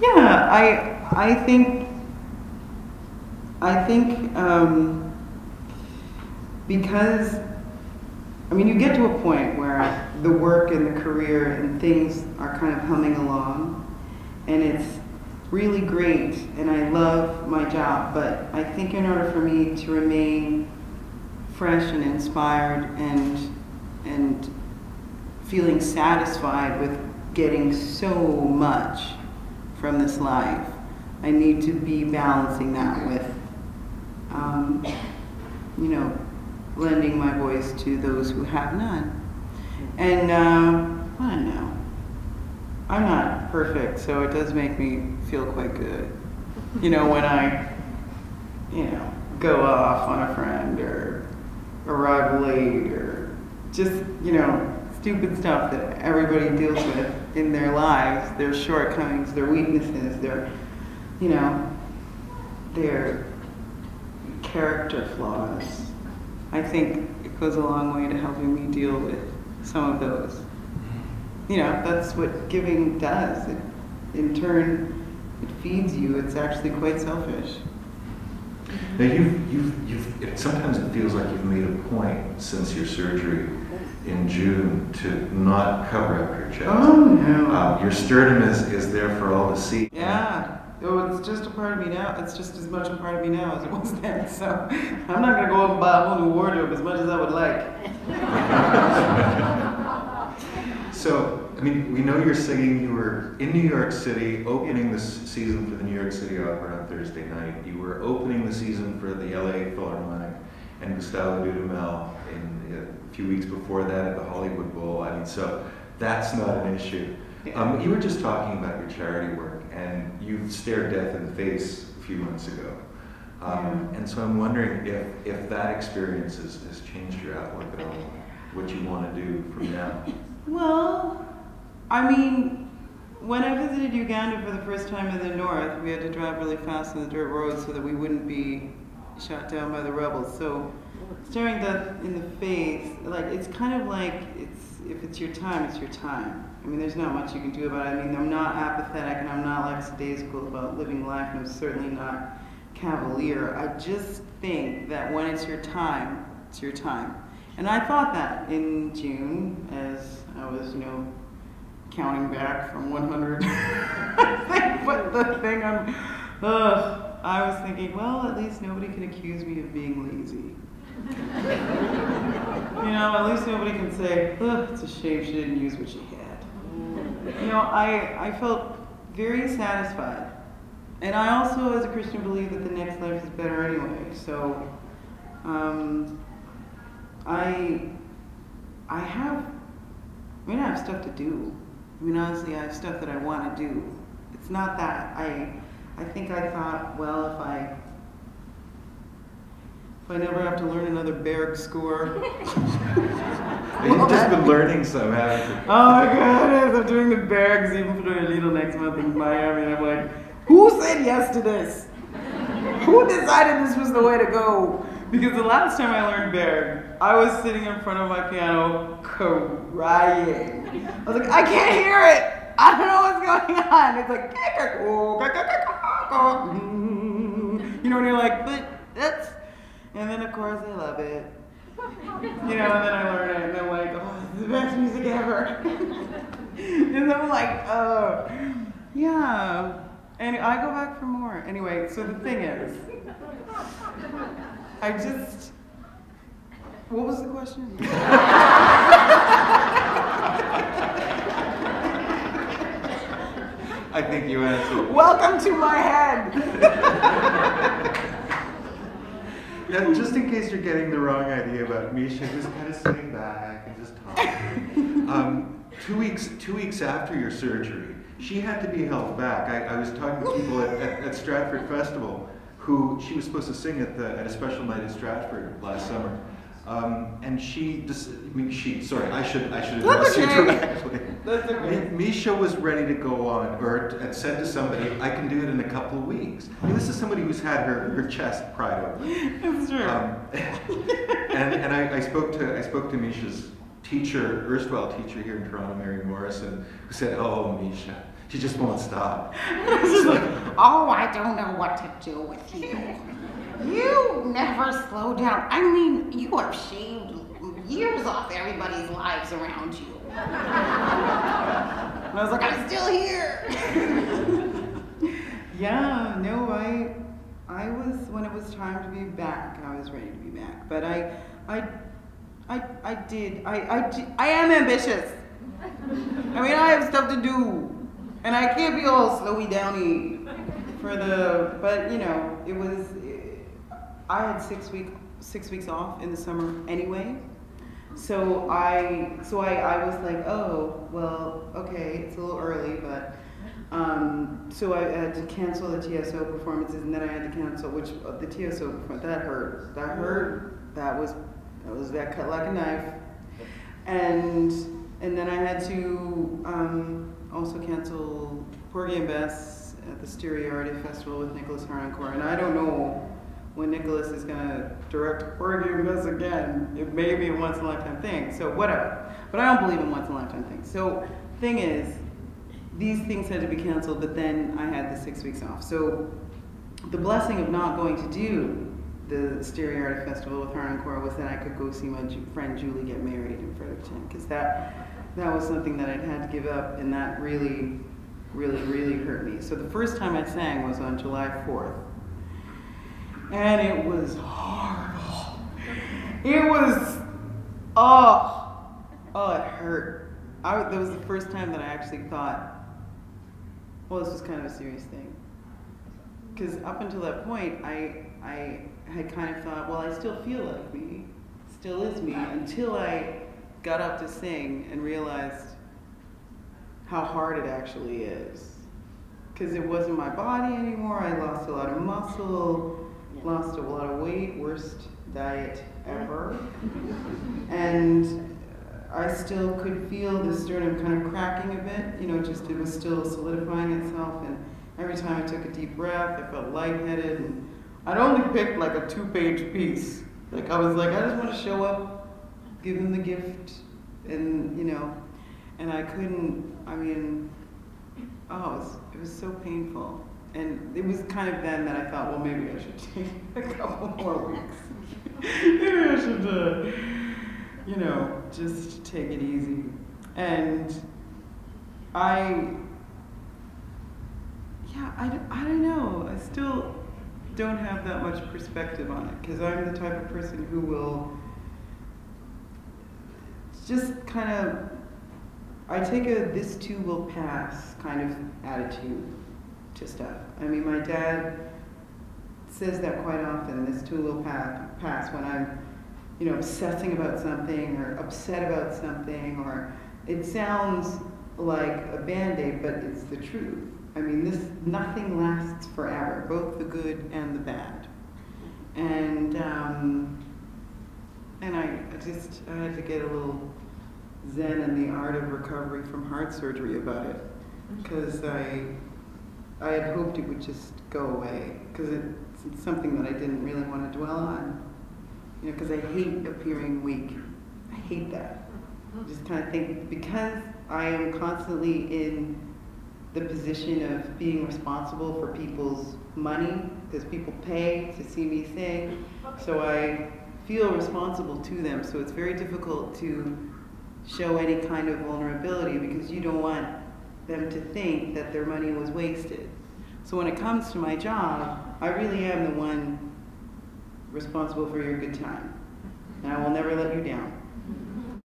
Yeah, I I think I think um, because I mean you get to a point where the work and the career and things are kind of humming along, and it's really great, and I love my job. But I think in order for me to remain fresh and inspired and and feeling satisfied with getting so much from this life. I need to be balancing that with, um, you know, lending my voice to those who have none. And uh, I don't know. I'm not perfect, so it does make me feel quite good. You know, when I, you know, go off on a friend or arrive late or just, you know, stupid stuff that everybody deals with in their lives, their shortcomings, their weaknesses, their, you know, their character flaws. I think it goes a long way to helping me deal with some of those. Mm-hmm. You know, that's what giving does. It, in turn, it feeds you. It's actually quite selfish. Now you've, you've, you've, it, sometimes it feels like you've made a point since your surgery in June to not cover up your chest. Oh no. Um, your sternum is, is there for all to see. Yeah. Oh, it's just a part of me now. It's just as much a part of me now as it was then. So I'm not gonna go out and buy a whole new wardrobe as much as I would like. so, I mean, we know you're singing. You were in New York City opening this season for the New York City Opera on Thursday night. You were opening the season for the LA Philharmonic and Gustavo Dudamel in a few weeks before that at the Hollywood Bowl. I mean, so that's not an issue. Um, you were just talking about your charity work, and you stared death in the face a few months ago. Um, and so I'm wondering if, if that experience has, has changed your outlook at all, what you want to do from now. Well, I mean, when I visited Uganda for the first time in the north, we had to drive really fast on the dirt roads so that we wouldn't be shot down by the rebels. So staring death in the face, like it's kind of like it's if it's your time, it's your time. I mean, there's not much you can do about it. I mean, I'm not apathetic and I'm not like lackadaisical about living life, and I'm certainly not cavalier. I just think that when it's your time, it's your time. And I thought that in June as I was, you know, counting back from 100. I put the thing on. Ugh. I was thinking, well, at least nobody can accuse me of being lazy. you know, at least nobody can say, ugh, it's a shame she didn't use what she had. You know, I, I felt very satisfied. And I also, as a Christian, believe that the next life is better anyway. So, um, I, I have, I mean, I have stuff to do. I mean, honestly, I have stuff that I want to do. It's not that I, I think I thought, well, if I if I never have to learn another Berg score. You've just been learning some, haven't you? Oh my goodness, I'm doing the Berg Sieben frühe Lieder next month in Miami, I'm like, who said yes to this? Who decided this was the way to go? Because the last time I learned Berg, I was sitting in front of my piano crying. I was like, I can't hear it. I don't know what's going on. It's like, mm. you know, and you're like, but that's, and then of course I love it. You know, and then I learn it, and I'm like, oh, the best music ever. and then I'm like, oh, yeah. And I go back for more. Anyway, so the thing is, I just, what was the question? I think you answered. Welcome to my head. yeah, just in case you're getting the wrong idea about Measha, who's kind of sitting back and just talking. Um, two weeks, two weeks after your surgery, she had to be held back. I, I was talking to people at, at, at, Stratford Festival who she was supposed to sing at, the, at a special night at Stratford last summer. Um, and she, just, I mean, she, sorry, I should, I should address you directly. Okay. Measha was ready to go on, or had said to somebody, I can do it in a couple of weeks. I mean, this is somebody who's had her, her chest pried open. That's true. Um, and and I, I, spoke to, I spoke to Measha's teacher, erstwhile teacher here in Toronto, Mary Morrison, who said, oh, Measha, She just won't stop. Oh, I don't know what to do with you. You never slow down. I mean, you have shaved years off everybody's lives around you. And I was like, I'm still here. Yeah, no, I, I was when it was time to be back. I was ready to be back, but I, I, I, I did. I, I, di- I am ambitious. I mean, I have stuff to do, and I can't be all slowy downy for the. But you know, it was. I had six week six weeks off in the summer anyway, so I so I, I was like, oh well, okay, it's a little early, but um, so I had to cancel the TSO performances, and then I had to cancel which uh, the TSO that hurt. That hurt. That was that was that cut like a knife, and and then I had to um, also cancel Porgy and Bess at the Styriarte Festival with Nikolaus Harnoncourt, and I don't know when Nikolaus is going to direct and Bess again. It may be a once in a lifetime thing, so whatever. But I don't believe in once in a lifetime things. So thing is, these things had to be canceled, but then I had the six weeks off. So the blessing of not going to do the Styriarte Festival with Harnoncourt was that I could go see my friend Julie get married in Fredericton, because that that was something that I'd had to give up, and that really, really, really hurt me. So the first time I sang was on July 4th, and it was horrible. It was, oh, oh, it hurt. I, that was the first time that I actually thought, well, this was kind of a serious thing. Because up until that point, I, I had kind of thought, well, I still feel like me, still is me, until I got up to sing and realized how hard it actually is. Because it wasn't my body anymore. I lost a lot of muscle, lost a lot of weight, worst diet ever. and I still could feel the sternum kind of cracking a bit, you know, just it was still solidifying itself. And every time I took a deep breath, I felt lightheaded. And I'd only picked like a two page piece. Like I was like, I just want to show up, give him the gift, and, you know, and I couldn't, I mean, oh, it was, it was so painful. And it was kind of then that I thought, well, maybe I should take a couple more weeks. maybe I should, uh, you know, just take it easy. And I, yeah, I, I don't know. I still don't have that much perspective on it because I'm the type of person who will just kind of, I take a this too will pass kind of attitude to stuff. I mean, my dad says that quite often, this too will pass, when I'm, you know, obsessing about something or upset about something or it sounds like a band-aid, but it's the truth. I mean, this, nothing lasts forever, both the good and the bad. And, um, and I, I just, I had to get a little zen and the art of recovery from heart surgery about it. Because I, I had hoped it would just go away. Because it's something that I didn't really want to dwell on. You know, because I hate appearing weak. I hate that. I just kind of think because I am constantly in the position of being responsible for people's money, because people pay to see me sing, so I feel responsible to them. So it's very difficult to show any kind of vulnerability because you don't want them to think that their money was wasted. So when it comes to my job, I really am the one responsible for your good time. And I will never let you down.